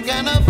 some kind of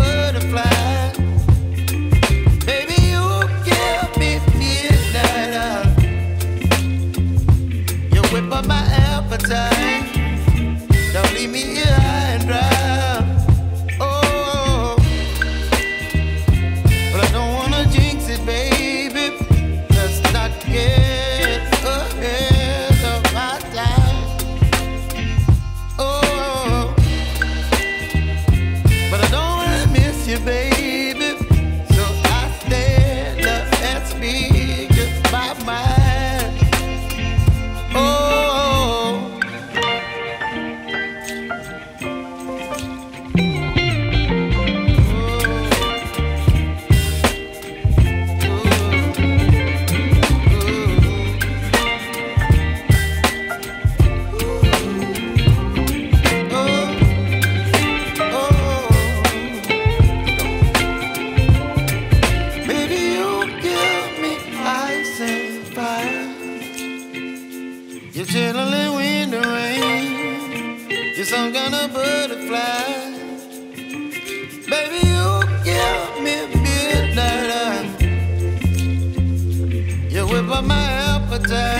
You're chilling when the rain. You're some kind of butterfly. Baby, you give me midnight. You whip up my appetite.